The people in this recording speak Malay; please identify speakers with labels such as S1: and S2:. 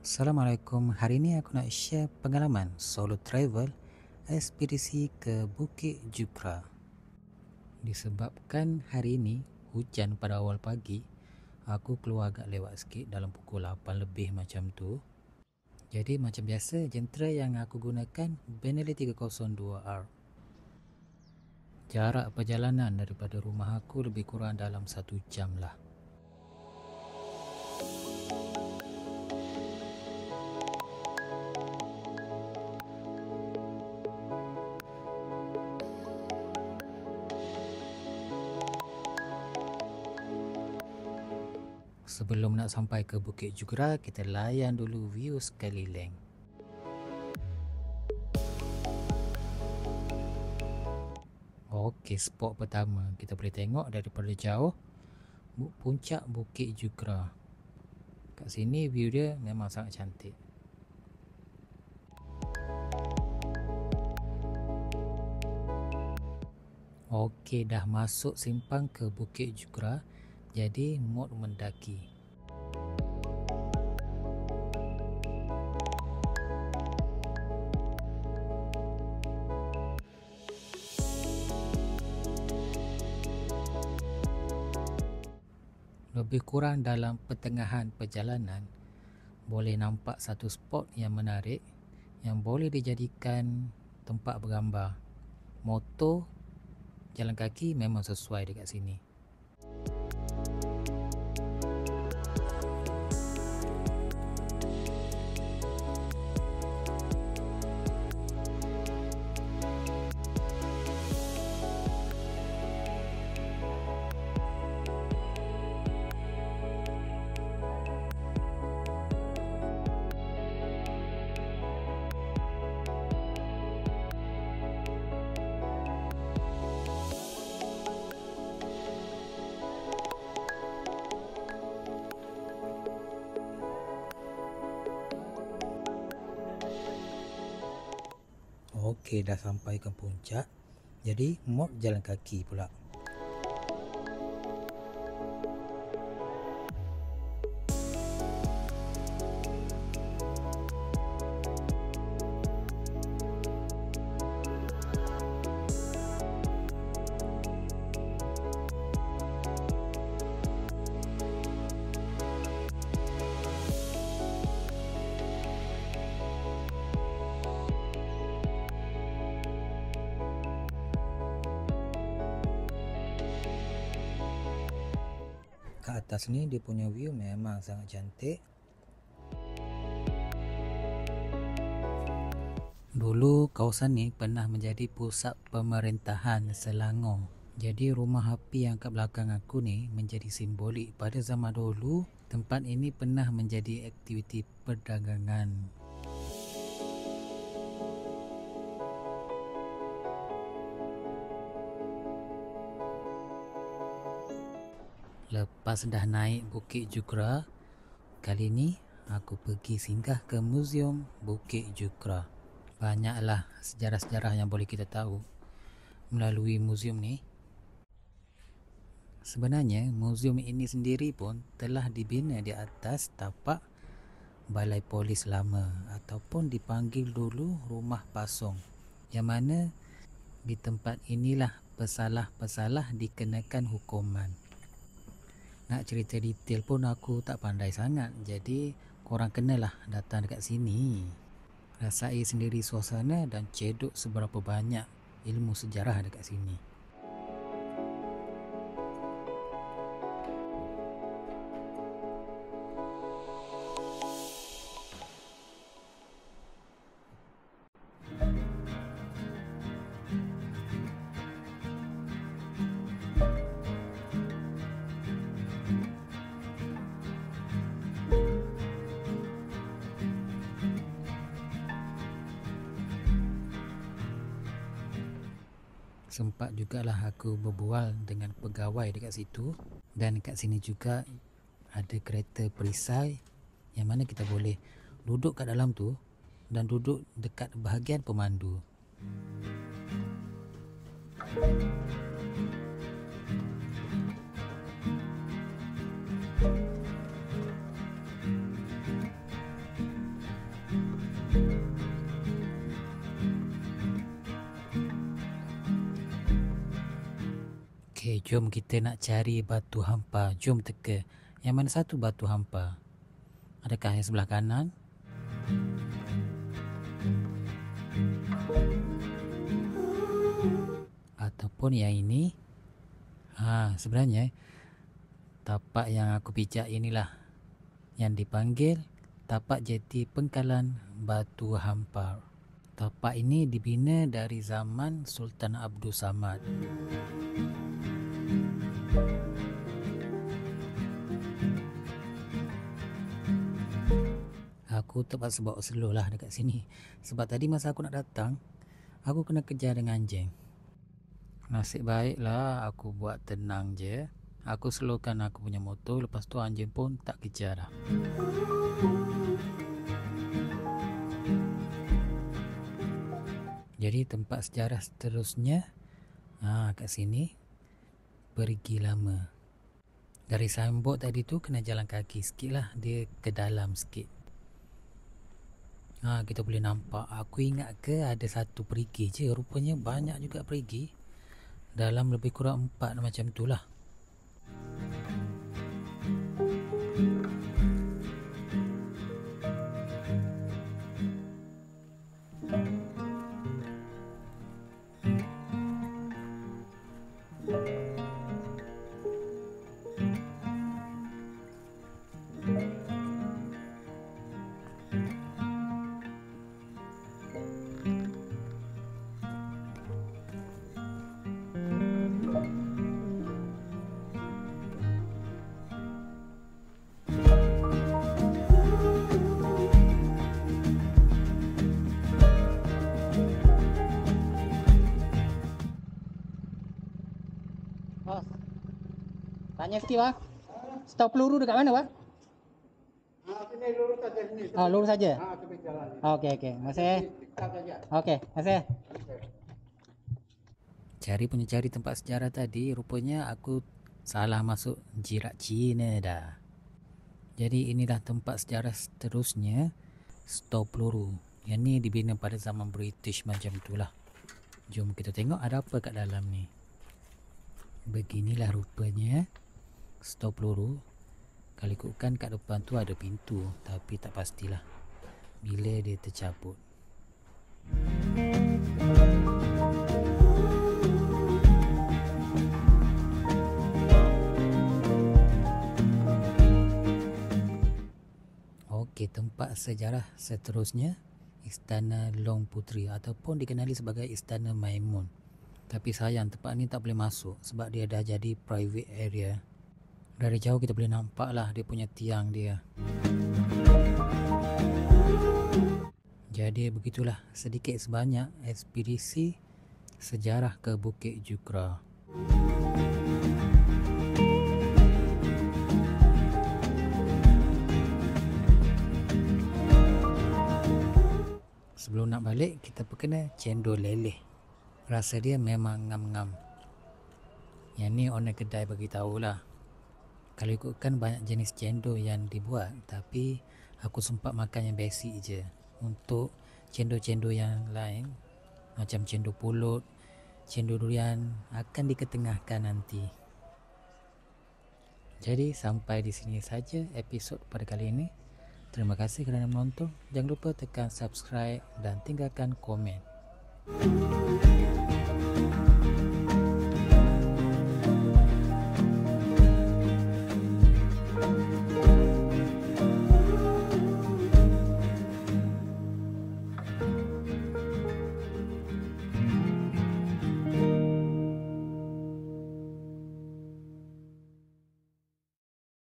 S1: Assalamualaikum. Hari ini aku nak share pengalaman solo travel ekspedisi ke Bukit Jukra. Disebabkan hari ini hujan pada awal pagi, aku keluar agak lewat sikit dalam pukul 8 lebih macam tu. Jadi macam biasa, jentera yang aku gunakan Benelli 302R. Jarak perjalanan daripada rumah aku lebih kurang dalam satu jam lah. Sebelum nak sampai ke Bukit Jugra, kita layan dulu view sekeliling. Okey, spot pertama kita boleh tengok daripada jauh puncak Bukit Jugra. Kat sini view dia memang sangat cantik. Okey, dah masuk simpang ke Bukit Jugra jadi mod mendaki. Lebih kurang dalam pertengahan perjalanan boleh nampak satu spot yang menarik yang boleh dijadikan tempat bergambar. Motor jalan kaki memang sesuai dekat sini Okey, dah sampai ke puncak. Jadi, mod jalan kaki pula. Atas ni dia punya view memang sangat cantik Dulu kawasan ni pernah menjadi pusat pemerintahan Selangor. Jadi rumah api yang kat belakang aku ni menjadi simbolik pada zaman dulu tempat ini pernah menjadi aktiviti perdagangan. Lepas dah naik Bukit Jukra, kali ni aku pergi singgah ke Museum Bukit Jukra. Banyaklah sejarah-sejarah yang boleh kita tahu melalui museum ni. Sebenarnya, museum ini sendiri pun telah dibina di atas tapak balai polis lama ataupun dipanggil dulu rumah pasong. Yang mana di tempat inilah pesalah-pesalah dikenakan hukuman nak cerita detail pun aku tak pandai sangat. Jadi korang kenalah datang dekat sini. Rasai sendiri suasana dan cedok seberapa banyak ilmu sejarah dekat sini sempat jugalah aku berbual dengan pegawai dekat situ dan dekat sini juga ada kereta perisai yang mana kita boleh duduk kat dalam tu dan duduk dekat bahagian pemandu. Thank you. Jom kita nak cari batu hampa. Jom teka. Yang mana satu batu hampa? Adakah yang sebelah kanan? Ataupun yang ini? Ha, sebenarnya tapak yang aku pijak inilah yang dipanggil tapak jeti pengkalan batu hampa. Tapak ini dibina dari zaman Sultan Abdul Samad. Aku terpaksa bawa slow lah dekat sini. Sebab tadi masa aku nak datang, aku kena kejar dengan anjing. Nasib baiklah aku buat tenang je. Aku slowkan aku punya motor, lepas tu anjing pun tak kejar dah. Jadi tempat sejarah seterusnya ha, kat sini pergi lama. Dari signboard tadi tu kena jalan kaki sikit lah. Dia ke dalam sikit. Ha, kita boleh nampak. Aku ingat ke ada satu perigi je. Rupanya banyak juga perigi. Dalam lebih kurang empat macam tu lah.
S2: Tanya sikit, Pak. Stok peluru dekat mana, Pak?
S3: Ah, sini lurus saja sini.
S2: Ah, lurus saja.
S3: Ah, jalan.
S2: Okey, okey. Masih. Okey, masih.
S1: Cari punya cari tempat sejarah tadi Rupanya aku salah masuk jirat Cina dah Jadi inilah tempat sejarah seterusnya Stop peluru Yang ni dibina pada zaman British macam tu lah Jom kita tengok ada apa kat dalam ni Beginilah rupanya Stop peluru Kalau ikutkan kat depan tu ada pintu Tapi tak pastilah Bila dia tercabut Okey, tempat sejarah seterusnya Istana Long Putri ataupun dikenali sebagai Istana Maimun. Tapi sayang tempat ni tak boleh masuk sebab dia dah jadi private area. Dari jauh kita boleh nampak lah dia punya tiang dia. Jadi begitulah sedikit sebanyak ekspedisi sejarah ke Bukit Jukra. Sebelum nak balik, kita perkena cendol leleh. Rasa dia memang ngam-ngam. Yang ni owner kedai bagi tahulah. Kalau ikutkan banyak jenis cendol yang dibuat, tapi aku sempat makan yang basic je. Untuk cendol-cendol yang lain, macam cendol pulut, cendol durian akan diketengahkan nanti. Jadi sampai di sini saja episod pada kali ini. Terima kasih kerana menonton. Jangan lupa tekan subscribe dan tinggalkan komen.